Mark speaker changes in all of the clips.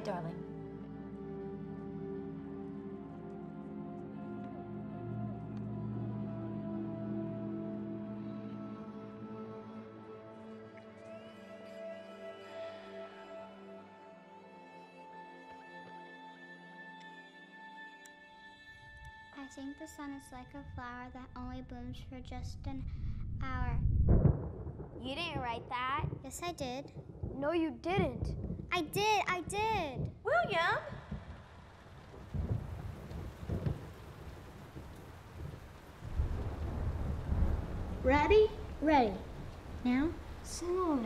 Speaker 1: ahead, darling.
Speaker 2: I think the sun is like a flower that only blooms for just an hour.
Speaker 3: You didn't write that.
Speaker 2: Yes, I did.
Speaker 4: No, you didn't.
Speaker 2: I did, I did.
Speaker 1: William!
Speaker 4: Ready?
Speaker 2: Ready. Now?
Speaker 4: Soon.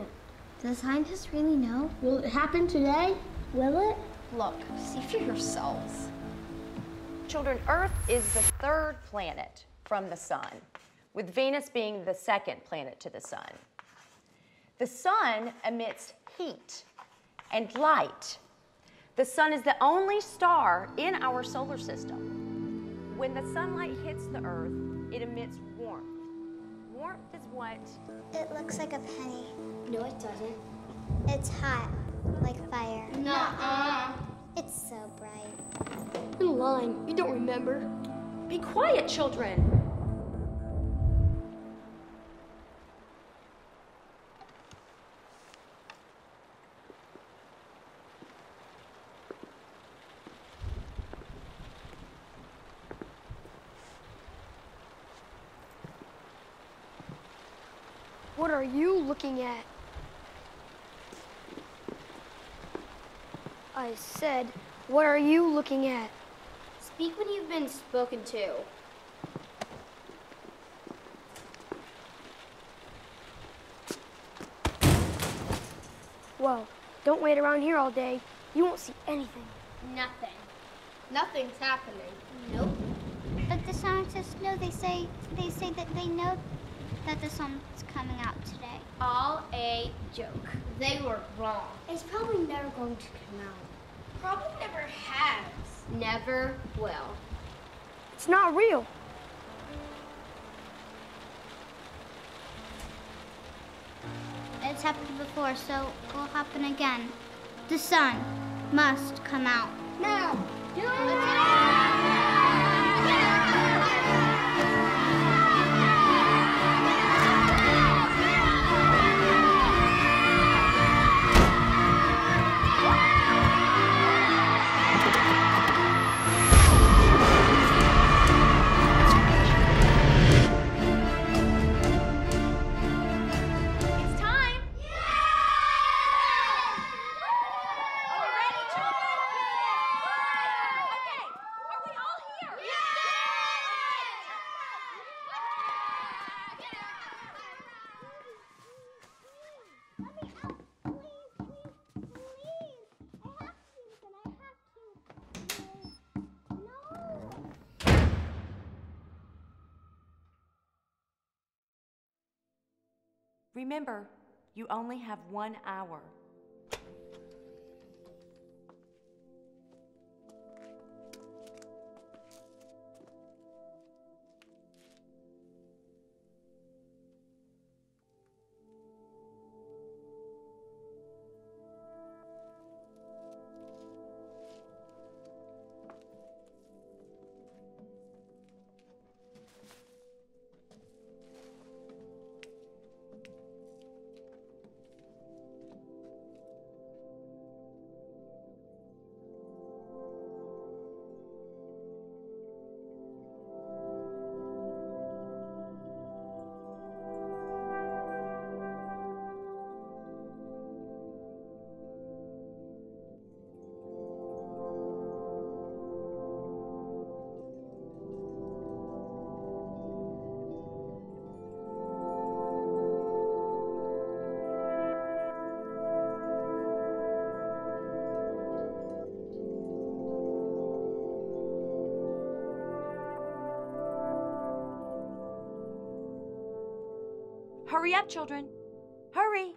Speaker 2: Do the scientists really know?
Speaker 4: Will it happen today?
Speaker 2: Will it?
Speaker 5: Look, see for yourselves.
Speaker 6: Children, Earth is the third planet from the sun, with Venus being the second planet to the sun. The sun emits heat and light. The sun is the only star in our solar system. When the sunlight hits the Earth, it emits warmth. Warmth is what
Speaker 2: It looks like a penny.
Speaker 4: No, it doesn't.
Speaker 2: It's hot, like fire.
Speaker 3: Nuh-uh.
Speaker 2: It's so bright.
Speaker 4: In line. You don't remember.
Speaker 6: Be quiet, children.
Speaker 4: Are you looking at? I said, what are you looking at?
Speaker 3: Speak when you've been spoken to.
Speaker 4: Well, don't wait around here all day. You won't see anything.
Speaker 3: Nothing. Nothing's happening.
Speaker 2: Nope. But the scientists know. They say they say that they know that the sun's coming out today.
Speaker 3: All a joke. They were wrong.
Speaker 4: It's probably never going to come out.
Speaker 3: Probably never has. Never will.
Speaker 4: It's not real.
Speaker 2: It's happened before, so it will happen again. The sun must come out.
Speaker 4: Now.
Speaker 1: It's
Speaker 6: Remember, you only have one hour. Hurry up, children. Hurry.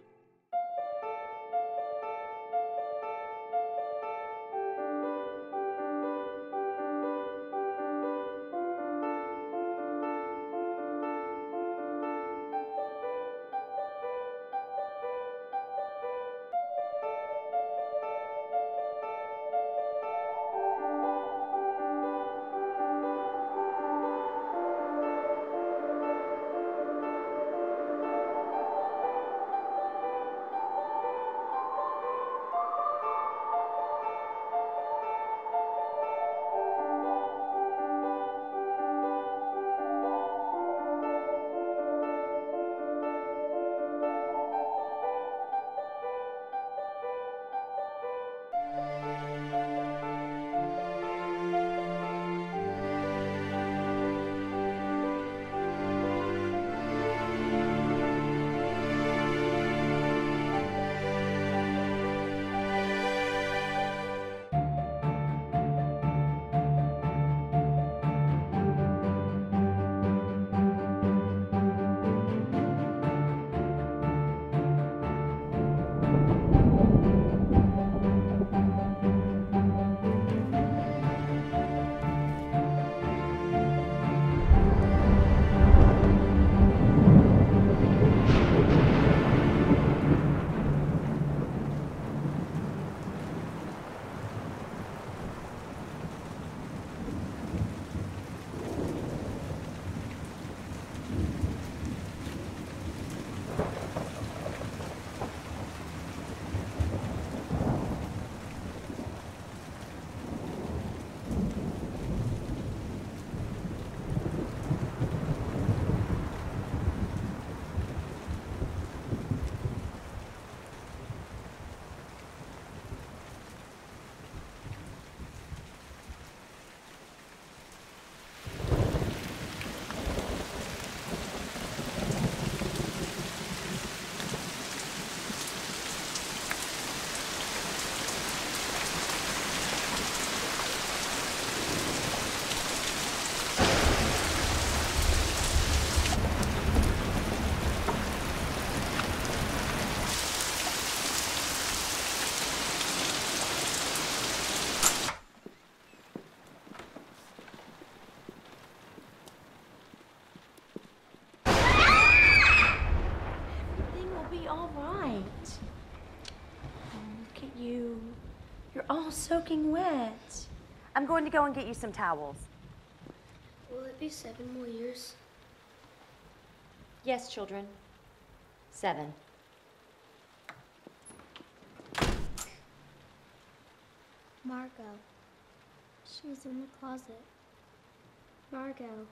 Speaker 7: Soaking wet.
Speaker 6: I'm going to go and get you some towels.
Speaker 4: Will it be seven more years?
Speaker 6: Yes, children. Seven.
Speaker 8: Margot. She's in the closet. Margot.